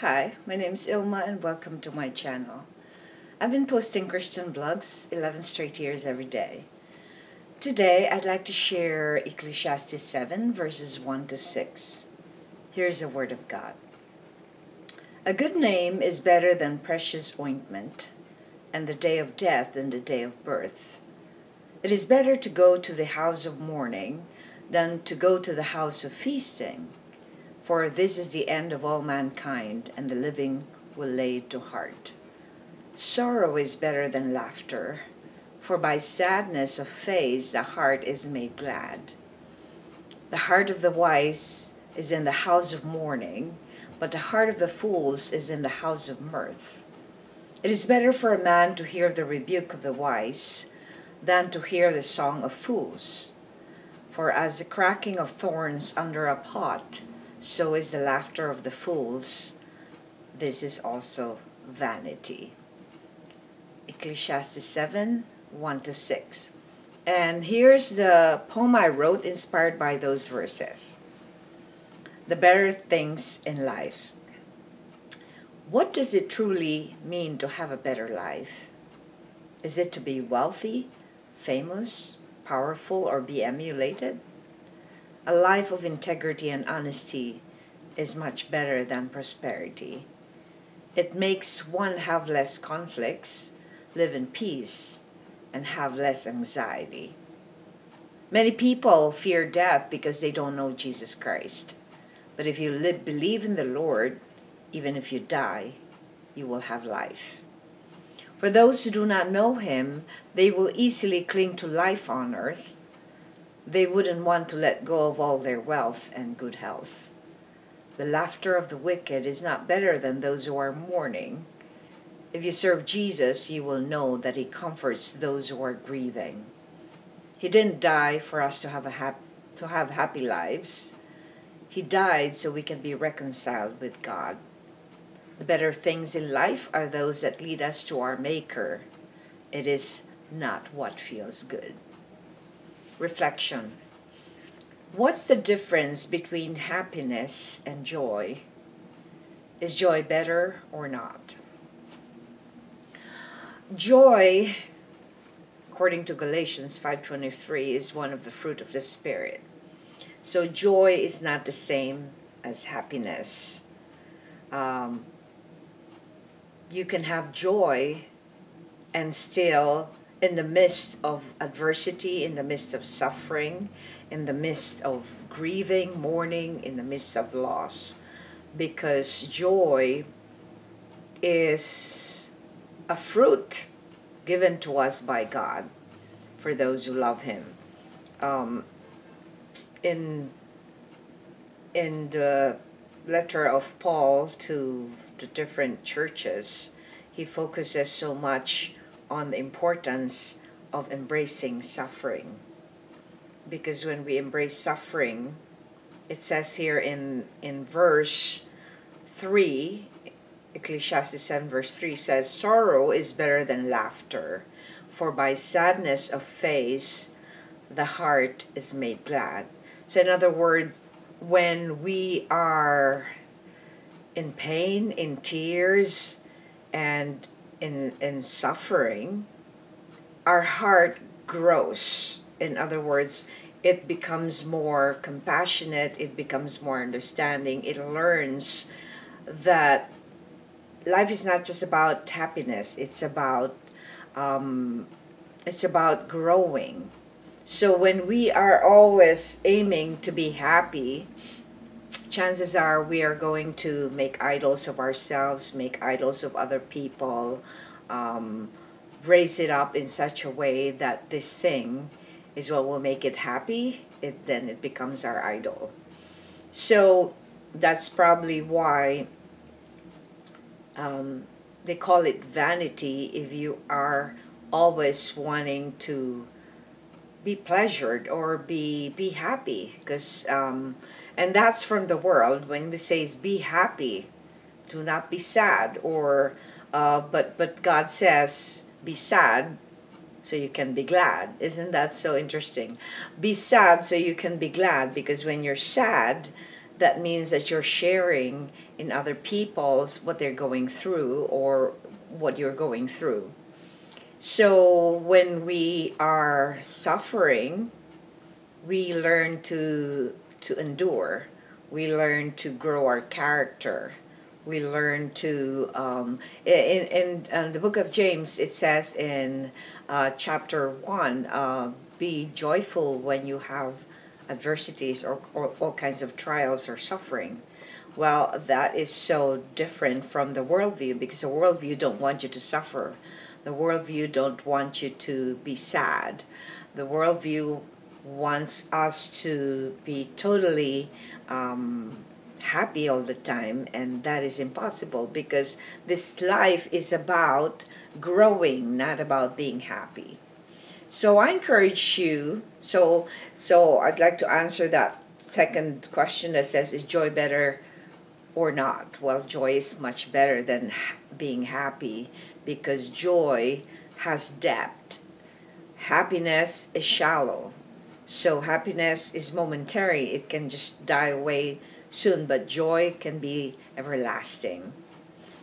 Hi, my name is Ilma and welcome to my channel. I've been posting Christian blogs 11 straight years every day. Today I'd like to share Ecclesiastes 7 verses 1 to 6. Here's a word of God. A good name is better than precious ointment, and the day of death than the day of birth. It is better to go to the house of mourning than to go to the house of feasting for this is the end of all mankind, and the living will lay it to heart. Sorrow is better than laughter, for by sadness of face the heart is made glad. The heart of the wise is in the house of mourning, but the heart of the fools is in the house of mirth. It is better for a man to hear the rebuke of the wise than to hear the song of fools. For as the cracking of thorns under a pot, so is the laughter of the fools. This is also vanity. Ecclesiastes 7 1 to 6. And here's the poem I wrote inspired by those verses The better things in life. What does it truly mean to have a better life? Is it to be wealthy, famous, powerful, or be emulated? A life of integrity and honesty is much better than prosperity. It makes one have less conflicts, live in peace, and have less anxiety. Many people fear death because they don't know Jesus Christ. But if you live, believe in the Lord, even if you die, you will have life. For those who do not know Him, they will easily cling to life on earth they wouldn't want to let go of all their wealth and good health. The laughter of the wicked is not better than those who are mourning. If you serve Jesus, you will know that He comforts those who are grieving. He didn't die for us to have, a hap- to have happy lives. He died so we can be reconciled with God. The better things in life are those that lead us to our Maker. It is not what feels good reflection. What's the difference between happiness and joy? Is joy better or not? Joy, according to Galatians 5:23, is one of the fruit of the spirit. So joy is not the same as happiness. Um, you can have joy and still in the midst of adversity, in the midst of suffering, in the midst of grieving, mourning, in the midst of loss. Because joy is a fruit given to us by God for those who love Him. Um, in in the letter of Paul to the different churches, he focuses so much on the importance of embracing suffering. Because when we embrace suffering, it says here in, in verse 3, Ecclesiastes 7 verse 3 says, Sorrow is better than laughter, for by sadness of face the heart is made glad. So in other words, when we are in pain, in tears, and in, in suffering, our heart grows. In other words, it becomes more compassionate, it becomes more understanding, it learns that life is not just about happiness, it's about um, it's about growing. So when we are always aiming to be happy, chances are we are going to make idols of ourselves, make idols of other people, um, raise it up in such a way that this thing is what will make it happy, it then it becomes our idol. So that's probably why um, they call it vanity if you are always wanting to be pleasured or be be happy because um, and that's from the world. When we say be happy do not be sad or uh, but but god says be sad so you can be glad. Isn't that so interesting? Be sad so you can be glad because when you're sad that means that you're sharing in other people's what they're going through or what you're going through. So when we are suffering, we learn to to endure. We learn to grow our character. We learn to um, in in uh, the book of James. It says in uh, chapter one, uh, "Be joyful when you have adversities or, or all kinds of trials or suffering." Well, that is so different from the worldview because the worldview don't want you to suffer. The worldview don't want you to be sad. The worldview wants us to be totally um, happy all the time, and that is impossible because this life is about growing, not about being happy. So I encourage you. So so I'd like to answer that second question that says, "Is joy better or not?" Well, joy is much better than being happy because joy has depth. Happiness is shallow. So happiness is momentary. It can just die away soon, but joy can be everlasting.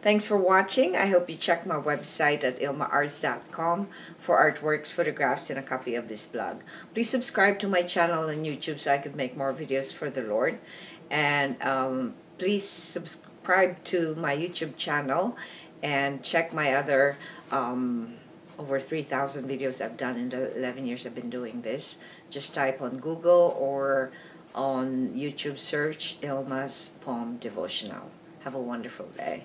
Thanks for watching. I hope you check my website at ilmaarts.com for artworks, photographs, and a copy of this blog. Please subscribe to my channel on YouTube so I could make more videos for the Lord. And um, please subscribe to my YouTube channel and check my other um, over 3,000 videos I've done in the 11 years I've been doing this. Just type on Google or on YouTube search Ilma's Poem Devotional. Have a wonderful day.